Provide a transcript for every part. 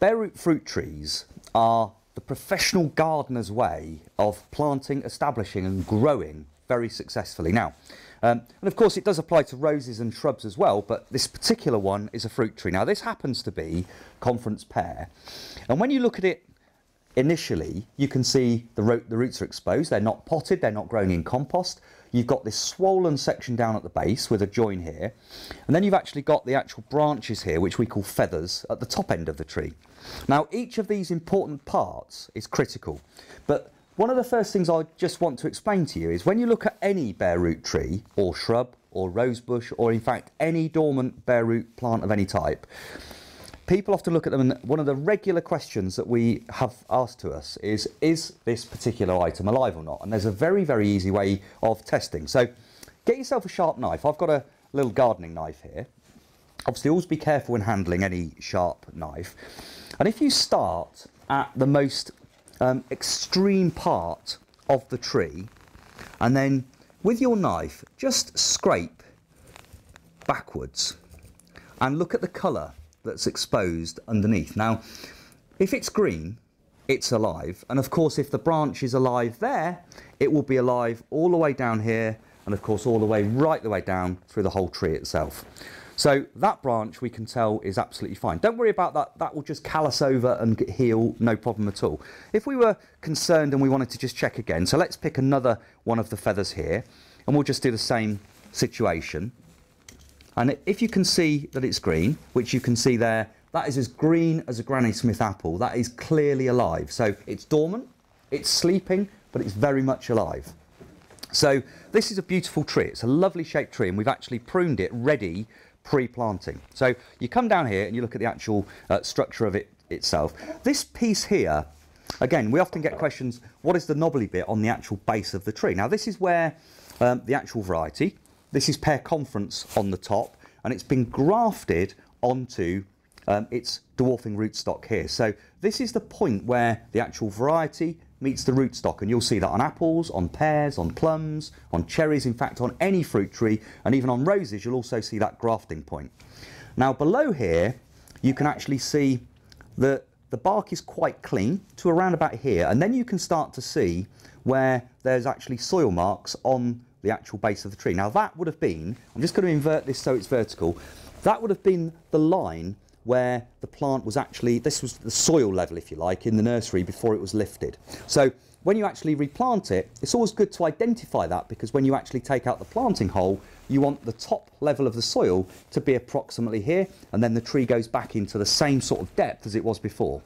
Bare root fruit trees are the professional gardener's way of planting, establishing and growing very successfully. Now, um, and of course it does apply to roses and shrubs as well, but this particular one is a fruit tree. Now this happens to be conference pear. And when you look at it initially, you can see the, ro the roots are exposed. They're not potted, they're not grown in compost. You've got this swollen section down at the base with a join here. And then you've actually got the actual branches here, which we call feathers, at the top end of the tree. Now, each of these important parts is critical. But one of the first things I just want to explain to you is when you look at any bare root tree or shrub or rosebush or in fact any dormant bare root plant of any type, people often look at them and one of the regular questions that we have asked to us is, is this particular item alive or not? And there's a very, very easy way of testing. So get yourself a sharp knife. I've got a little gardening knife here. Obviously, always be careful when handling any sharp knife. And if you start at the most um, extreme part of the tree, and then with your knife, just scrape backwards and look at the colour that's exposed underneath. Now, if it's green, it's alive. And of course, if the branch is alive there, it will be alive all the way down here, and of course, all the way right the way down through the whole tree itself. So that branch we can tell is absolutely fine. Don't worry about that. That will just callus over and heal, no problem at all. If we were concerned and we wanted to just check again, so let's pick another one of the feathers here, and we'll just do the same situation. And if you can see that it's green, which you can see there, that is as green as a Granny Smith apple. That is clearly alive. So it's dormant, it's sleeping, but it's very much alive. So this is a beautiful tree. It's a lovely shaped tree and we've actually pruned it ready pre-planting. So you come down here and you look at the actual uh, structure of it itself. This piece here, again, we often get questions, what is the knobbly bit on the actual base of the tree? Now this is where um, the actual variety, this is pear conference on the top, and it's been grafted onto um, its dwarfing rootstock here. So this is the point where the actual variety meets the rootstock, and you'll see that on apples, on pears, on plums, on cherries, in fact on any fruit tree, and even on roses, you'll also see that grafting point. Now below here, you can actually see that the bark is quite clean to around about here, and then you can start to see where there's actually soil marks on the actual base of the tree. Now that would have been, I'm just going to invert this so it's vertical, that would have been the line where the plant was actually, this was the soil level if you like, in the nursery before it was lifted. So when you actually replant it, it's always good to identify that because when you actually take out the planting hole, you want the top level of the soil to be approximately here and then the tree goes back into the same sort of depth as it was before.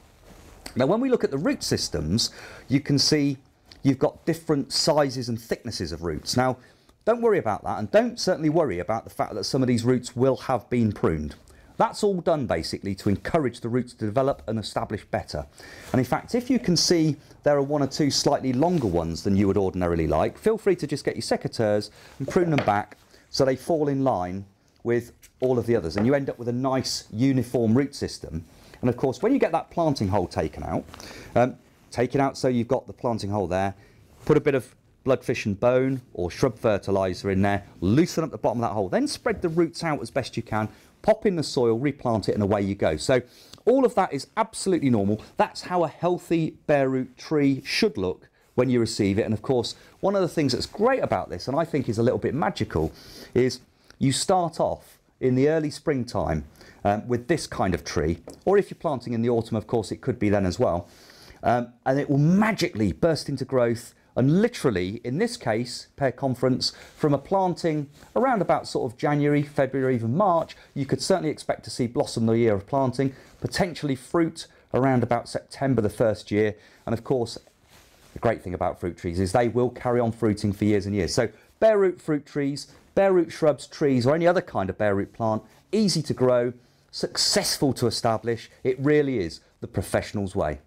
Now when we look at the root systems, you can see you've got different sizes and thicknesses of roots. Now, don't worry about that and don't certainly worry about the fact that some of these roots will have been pruned. That's all done basically to encourage the roots to develop and establish better. And in fact, if you can see there are one or two slightly longer ones than you would ordinarily like, feel free to just get your secateurs and prune them back so they fall in line with all of the others and you end up with a nice uniform root system. And of course, when you get that planting hole taken out, um, take it out so you've got the planting hole there, put a bit of blood fish and bone or shrub fertiliser in there, loosen up the bottom of that hole, then spread the roots out as best you can, pop in the soil, replant it and away you go. So all of that is absolutely normal. That's how a healthy bare root tree should look when you receive it. And of course, one of the things that's great about this, and I think is a little bit magical, is you start off in the early springtime um, with this kind of tree, or if you're planting in the autumn, of course, it could be then as well um, and it will magically burst into growth and literally in this case pear conference from a planting around about sort of January February even March. You could certainly expect to see blossom the year of planting potentially fruit around about September the first year. And of course the great thing about fruit trees is they will carry on fruiting for years and years. So bare root fruit trees bare root shrubs trees or any other kind of bare root plant easy to grow successful to establish. It really is the professional's way